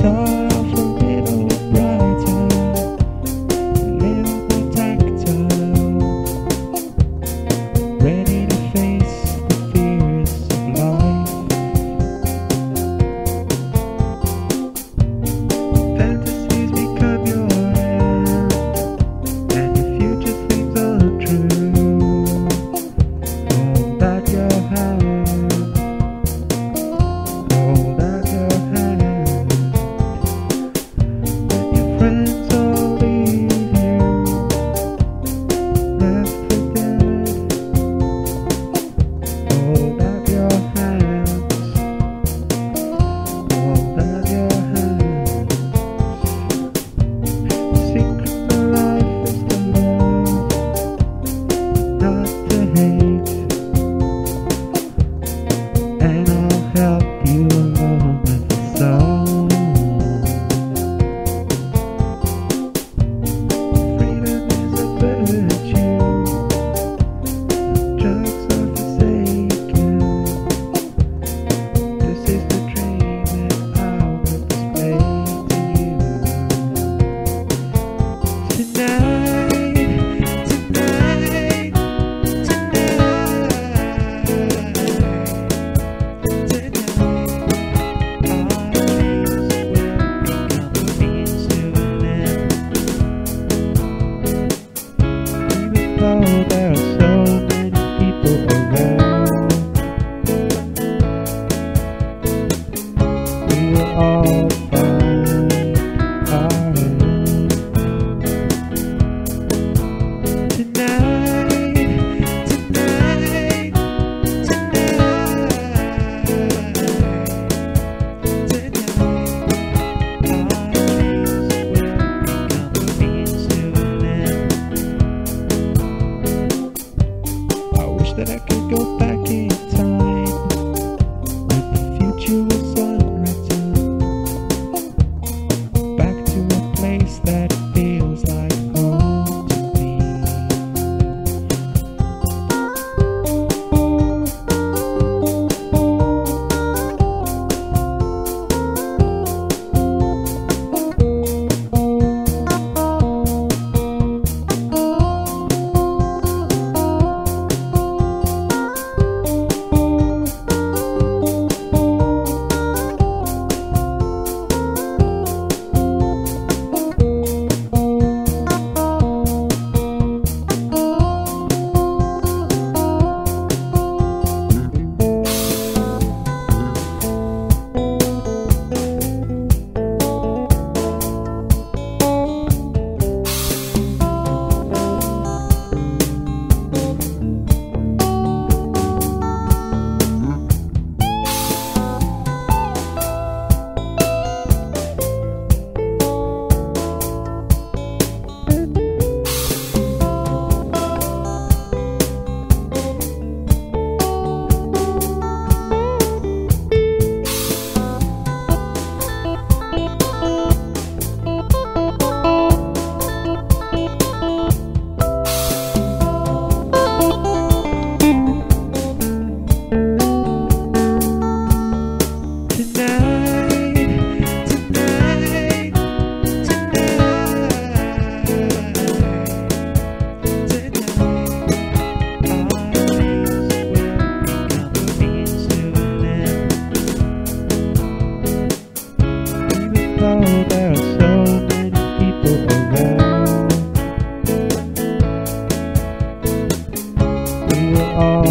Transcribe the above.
stars. and I'll help you along with the song. Freedom is a virtue, drugs are. This is the dream that I will to you tonight. all.